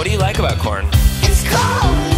What do you like about corn? It's cold.